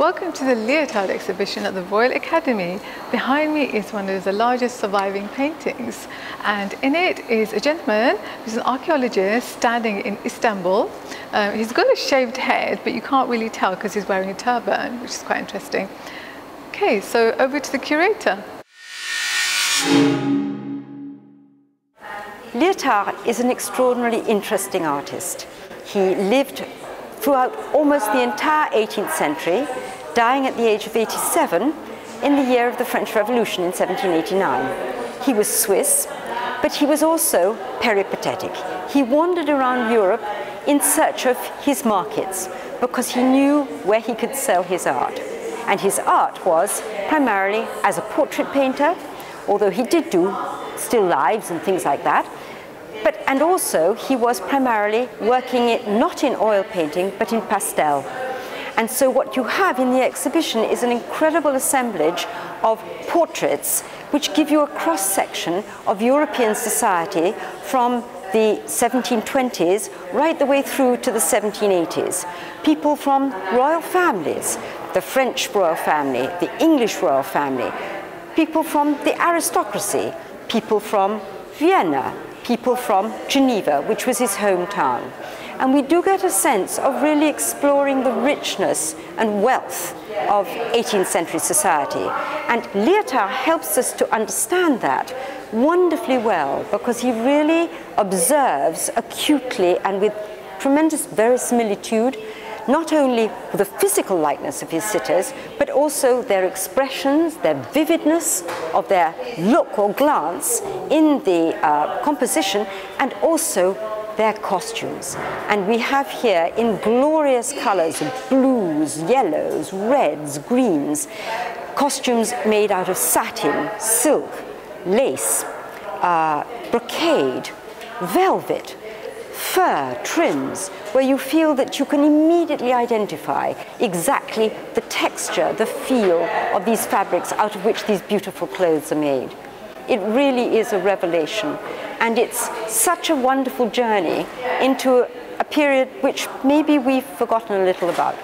Welcome to the Liotard exhibition at the Royal Academy. Behind me is one of the largest surviving paintings and in it is a gentleman who's an archaeologist standing in Istanbul. Uh, he's got a shaved head but you can't really tell because he's wearing a turban which is quite interesting. Okay, so over to the curator. Liotard is an extraordinarily interesting artist. He lived throughout almost the entire 18th century, dying at the age of 87 in the year of the French Revolution in 1789. He was Swiss, but he was also peripatetic. He wandered around Europe in search of his markets because he knew where he could sell his art. And his art was primarily as a portrait painter, although he did do still lives and things like that, but, and also, he was primarily working it not in oil painting, but in pastel. And so what you have in the exhibition is an incredible assemblage of portraits which give you a cross-section of European society from the 1720s right the way through to the 1780s. People from royal families, the French royal family, the English royal family, people from the aristocracy, people from Vienna, people from Geneva, which was his hometown. And we do get a sense of really exploring the richness and wealth of 18th century society. And Liotard helps us to understand that wonderfully well because he really observes acutely and with tremendous verisimilitude not only the physical likeness of his sitters, but also their expressions, their vividness of their look or glance in the uh, composition, and also their costumes. And we have here in glorious colors of blues, yellows, reds, greens, costumes made out of satin, silk, lace, uh, brocade, velvet, fur trims where you feel that you can immediately identify exactly the texture, the feel of these fabrics out of which these beautiful clothes are made. It really is a revelation and it's such a wonderful journey into a period which maybe we've forgotten a little about.